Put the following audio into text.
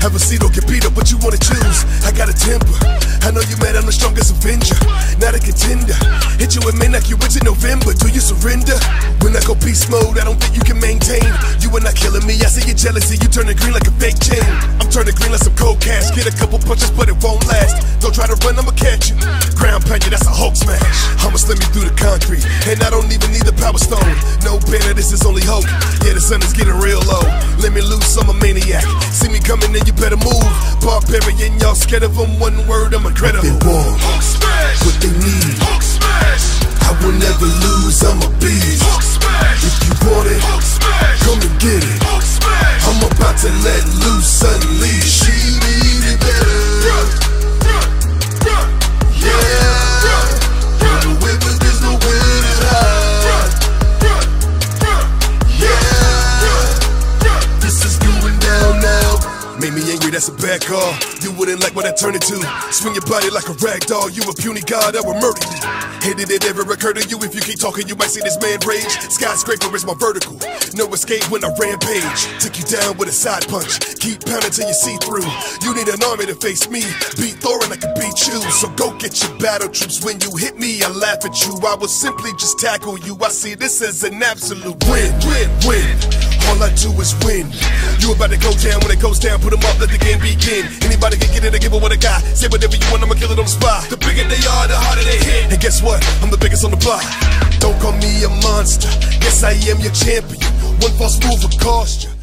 Have a seat or get beat up, but you wanna choose. I got a temper. I know you mad, I'm the strongest Avenger. Not a contender. Hit you with men like you went in November. Do you surrender? When I go beast mode, I don't think you can maintain. You are not killing me. I see your jealousy. You turning green like a fake chain. I'm turning green like some cold cash. Get a couple punches, but it won't last. Don't try to run, I'ma catch you. Ground pound you, that's a Hulk smash. I'ma slam you through the concrete. And I don't even need the power stone. No banner, this is only hope. Yeah, the sun is getting real low. Let me loose, I'm a maniac. Coming, then you better move. Barbarian, y'all scared of them. One word, I'm a They want Hulk smash. what they need. Made me angry, that's a bad call. You wouldn't like what I turned into. Swing your body like a rag doll. You a puny god, I will murder you. Did it ever occur to you? If you keep talking, you might see this man rage. Skyscraper is my vertical. No escape when I rampage. Took you down with a side punch. Keep pounding till you see through. You need an army to face me. Beat Thor and I can beat you. So go get your battle troops. When you hit me, I laugh at you. I will simply just tackle you. I see this as an absolute win, win, win. Do is win. You about to go down when it goes down. Put 'em up, let the game begin. Anybody can get it, I give it what I got. Say whatever you want, I'ma kill it on the spot. The bigger they are, the harder they hit. And guess what? I'm the biggest on the block. Don't call me a monster. Yes, I am your champion. One false move will cost you.